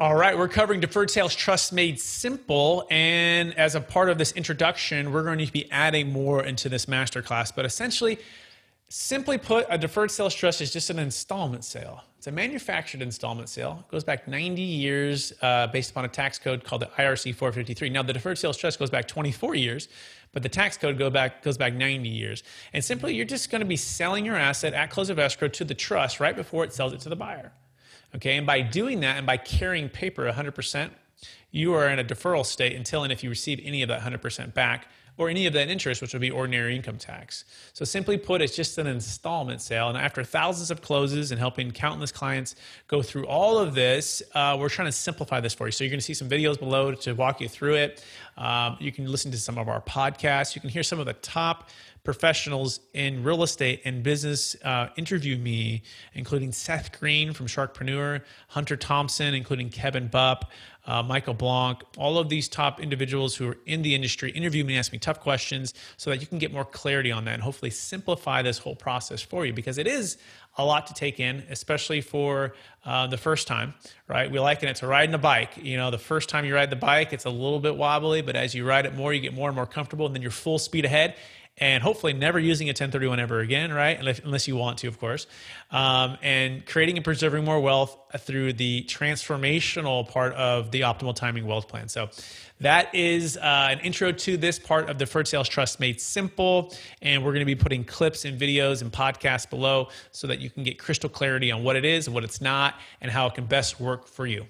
All right, we're covering deferred sales trust made simple. And as a part of this introduction, we're going to be adding more into this masterclass. But essentially, simply put, a deferred sales trust is just an installment sale. It's a manufactured installment sale. It goes back 90 years uh, based upon a tax code called the IRC 453. Now, the deferred sales trust goes back 24 years, but the tax code go back, goes back 90 years. And simply, you're just going to be selling your asset at close of escrow to the trust right before it sells it to the buyer. Okay, and by doing that and by carrying paper 100%, you are in a deferral state until and if you receive any of that 100% back or any of that interest, which would be ordinary income tax. So, simply put, it's just an installment sale. And after thousands of closes and helping countless clients go through all of this, uh, we're trying to simplify this for you. So, you're going to see some videos below to walk you through it. Um, you can listen to some of our podcasts. You can hear some of the top professionals in real estate and business uh, interview me, including Seth Greene from Sharkpreneur, Hunter Thompson, including Kevin Bupp, uh, Michael Blank, all of these top individuals who are in the industry interview me, ask me tough questions so that you can get more clarity on that and hopefully simplify this whole process for you because it is a lot to take in, especially for uh, the first time, right? We liken it to riding a bike. You know, the first time you ride the bike, it's a little bit wobbly, but as you ride it more, you get more and more comfortable, and then you're full speed ahead and hopefully never using a 1031 ever again, right? Unless, unless you want to, of course. Um, and creating and preserving more wealth through the transformational part of the optimal timing wealth plan. So that is uh, an intro to this part of the deferred sales trust made simple. And we're going to be putting clips and videos and podcasts below so that you can get crystal clarity on what it is what it's not and how it can best work for you.